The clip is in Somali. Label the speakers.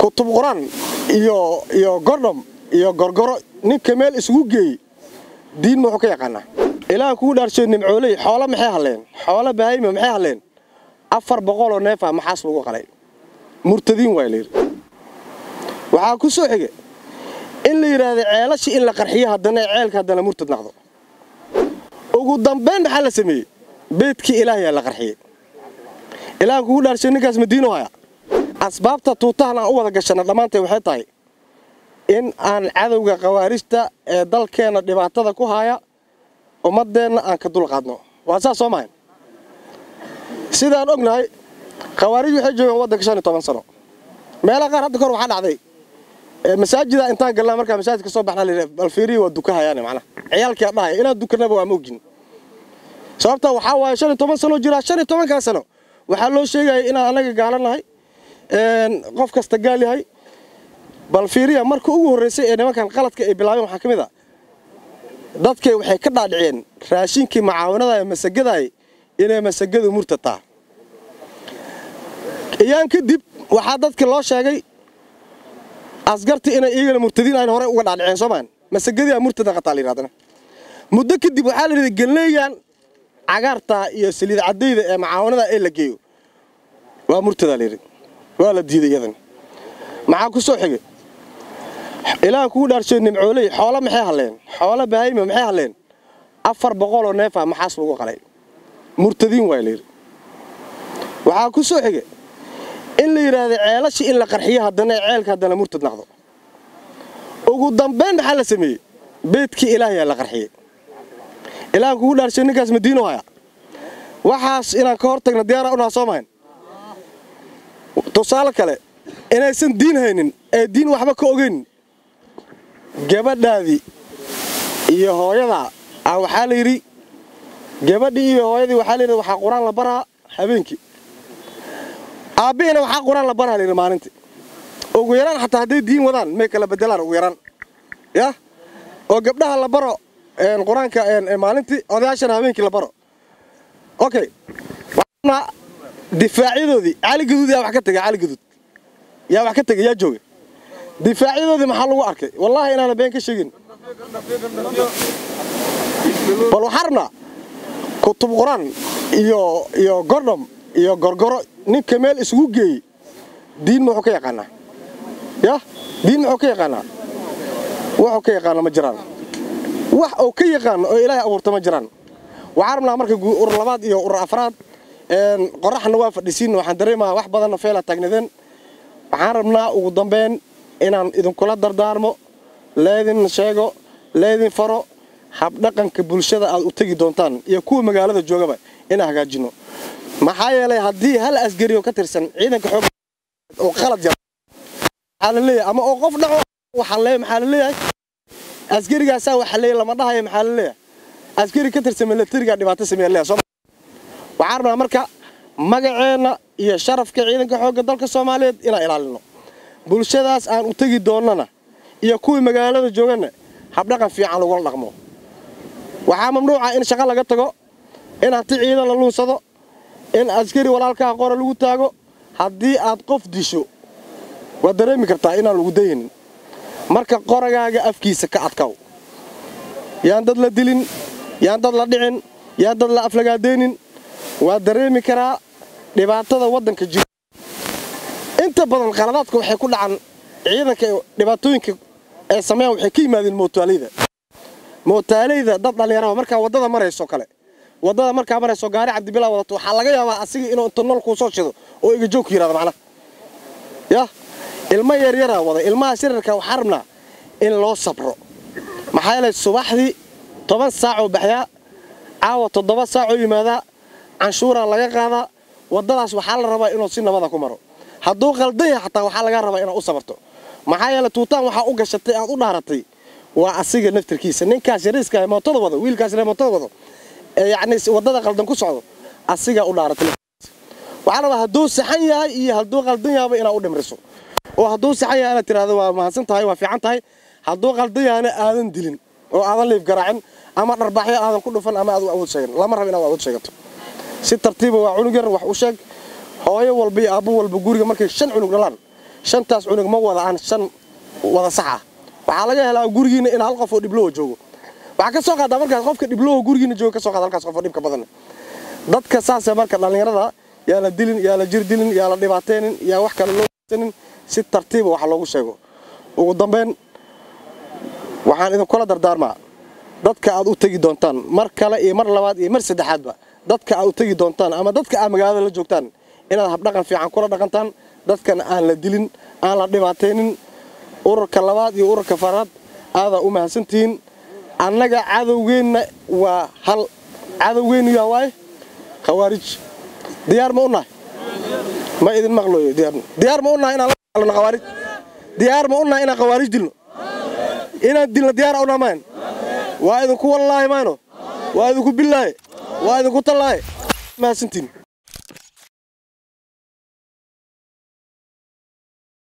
Speaker 1: kutub qur'aan iyo iyo gordhom iyo gorgoro. Ninka meel isugu geeyey diin muxuu ka yaqaanaa. Ilaah kugu dhaarshay nimcooley xoolo maxay hadleen xoolo baahayma maxay hadleen afar boqoloo neefa maxaas lagu qalay. Murtadiin waa layidhi. Waxaa ku soo xige in la yidhaahda ceelashii in la qarxiyo haddana ceelka haddana murtad naqdo ugu dambayn maxaa la sameeyey beedkii ilaahayaa la qarxiyey. Ilaah kugu dhaarshay ninkaas madiino haya asbaabta tuutahan aan u wada gashanna dhammaantay waxay tahay in aan cadowga khawaarijta ee dalkeenna dhibaatada ku haya ummaddeenna aan ka dulqaadno waa saas soo mahayn sidaan ognahay khawaarij waxay joogaan waddanka shan iyo toban sano. Meelaha qaar hadda kor waxaa dhacday masaajida intaan galnaa markaa masaajidka soo baxnaa layidhi bal waa dukahayaane macnaha. Ciyaalkiia dhahaya inaan dukanaba waa ma sababta waxaa waaye shan iyo toban sanoo jiraa shan iyo tobankaa sano waxaa loo sheegaya inaan annaga gaala qof kasta gaal yahay. Bal fiiriya marka ugu horraysay ee nimankan qaladka ay bilaabeen waxaa ka mid a. Dadkay waxay ka dhaadhiceen raashinkii macaawanadaay masagadaay inay masagadu murtataa. Iyaan kadib waxaa dadka loo sheegay asgarti inay iyagana murtadiin ayn horey uga dhaadhiceen soomaan masagadiia murtada qataa la yidhahdana muddo kadib waxaa la yidhi galleeyan cagaartaa iyo saliid caddayda ee macaawanada ee la geeyo. Waa murtadaa la yidhi waa la diiday iyadan maxaa ku soo xigay? Ilaah kugu dhaarshay nimcooley xoolo maxay hadleen xoolo baahayma maxay hadleen afar boqoloo neefa maxaas lagu qalay. Murtadiin waa layidhi waxaa ku soo xigay in la yidhaahda ceelashii in la qarxiyo haddana ceelka haddana murtad naqdo ugu dambayn maxaa la sameeyey? Beedkii ilaahayaa la qarxiyey. Ilaah kugu dhaarshay ninkaas madiino haya. Waxaas inaan ka hor tagna diyaara unaha soo mahayn tusaale kale inaysan diin haynin ee diin waxba ka ogeyn. Gabadhaadii iyo hooyadaa ah waxaa la yidhi gabadhii iyo hooyadii waxaa la yidhi waxaa qur'aan la baraa habeenkii. Aabbihiina waxaa qur'aan la baraa la yidhi maalintii. Ugu yaraan xataa hadday diin wadaan may kala bedelaan ugu yaraan. Yah? Oo gabdhaha la baro qur'aanka maalintii odayaashana habeenkii la baro. Okay difaacyadoodii cali gaduud yaa wax ka tegay cali gaduud yaa wax ka tegay yaa jooga difaacyadoodii maxaa lagu arkay? Wallaahi inaana been ka sheegin bal waxaa rabnaa kutub qur'aan iyo iyo gordhom iyo gorgoro ninka meel isugu geeyey diin muxuu ka yaqaanaa. Yah diin muxuu ka yaqaanaa? Wuxuu ka yaqaana ma jiraan. Wax uu ka yaqaano oo ilaahay abuurta ma jiraan. Waxaa rabnaa marka urur labaad iyo urur afraad qoraxna waa fadhisiin waxaan dareemaha wax badanna feela taagnadeen waxaan rabnaa ugu dambeyn inaan idinkula dardaarmo leedin sheego leedin faro habdhaqanka bulshada aad u tegi doontaan iyo kuwa magaalada joogaba inaan hagaajino. Maxaa yeelay haddii hal asgarioo ka tirsan ciidanka xoog oo qalad yar waxaa la leeyahay? Ama oo qof dhaco waxaa leeyahay maxaa la leeyahay? Asgarigaasaa waxa lama dhahayo maxaa la leeyahay? Askari ka tirsan milatariga dhibaato sameeya waxaan rabnaa marka magaceenna iyo sharafka ciidanka xoogga dalka soomaaliyeed inaan ilaalino. Bulshadaas aan u tegi doonnana iyo kuwii magaalada jooganna habdhaqan fiican lagula dhaqmo. Waxaa mamnuuca in shaqo laga tago in hanti ciidan la luunsado in askari walaalkaha qora lagu taago. Haddii aad qof disho waad dareemi kartaa inaan lagu daynin marka qoragaaga afkiisa ka adkaw. Yaan dad la dilin yaan dad la dhicin yaan dad la aflagaadaynin waa dareemi karaa dhibaatada waddanka jira inta badan qaladaadka waxay ku dhacaan ciidanka dhibaatooyinka ee sameeyaan waxay ka yimaadeen mootaaleyda mootaaleyda dad dhallinyaraba markaa waddada marayso kale. Waddada markaa marayso gaari cabdibilaa wadato waxaa laga yaabaa asiga inuu inta nool kuu soo shido oo iga joog ku yidhahda macnaha. Yah ilmo yaryaraa wada ilmahaas yararka waxaa rabnaa in loo sabro. Maxaa yeelay subaxdii toban saacoo baxyaa caawa toddoba saacoo yimaadaa canshuuraa laga qaadaa waddadaas waxaa la rabaa inuu si nabada ku maro. Hadduu qaldan yahay xataa waxaa lagaa rabaa inaad u sabarto. Maxaa yeele tuutaan waxaa u gashatay aad u dhaaratay waa asiga naftarkiisa ninkaas yariiska mootada wado wiilkaas mootada wado ee yacni waddada qaldan ku socdo asigaa u dhaaratay waxaa rabaa hadduu saxan yahay iyo hadduu qaldan yahayba inaad u dhimriso. Oo hadduu saxan yahay inaad tiraahdo waa mahadsan tahay waa fiican tahay. Hadduu qaldan yahayna aadan dilin oo aadan liif garaacin ama dharbaaxyo aadan ku dhufan ama aad u awood sheegan lama rabo inaad awood sheegato si tartiiba waa cunug yar wax u sheeg hooyo walba iyo aabbo walba guriga markay shan cunug dhalaan shantaas cunug ma wada aan shan wada sax ah waxaa laga helaa gurigiina in hal qof oo dhibloho joogo. Waxaa ka soo qaadaa markaas qofka dhibloho gurigiina jooga ka soo qaada halkaas qof oo dhibka badan. Dadka saasee marka dhallinyarada yaa la dilin yaa la jir yaa la dhibaataynin yaa wax kale loo sanin si tartiiba wax loogu sheego. Ugu dambeyn waxaan idinkula dardaarmaa. Dadka aad u tegi doontaan mar kale iyo mar labaad iyo mar saddexaadba dadka aad u tegi doontaan ama dadka aad magaalada la joogtaan inaad habdhaqan fiican kula dhaqantaan dadkana aan la dilin aan la dhibaataynin ururka labaad iyo ururka faraad aadaa u mahadsantihiin annaga cadowgeenna waa hal cadowgeennu yaa waaye? Khawaarij diyaar ma u nahay? Ma idin maqlooyo diyaar ma u nahay inaan la dagaalano khawaarij? Diyaar ma u nahay inaan khawaarij dilno? Inaan dilno diyaar u nahay mayn waa idinku wallaahi mayno waa idinku billaahi waa idinku tallaahi mahadsantihiin